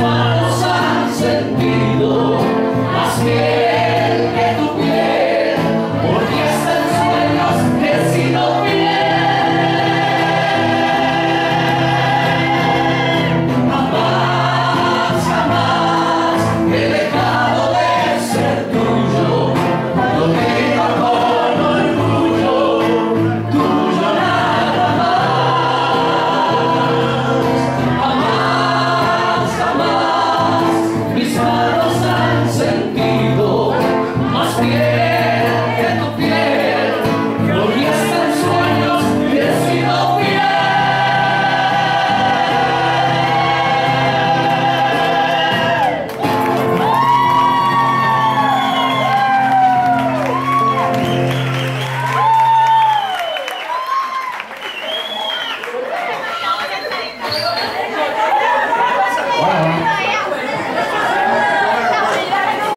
one.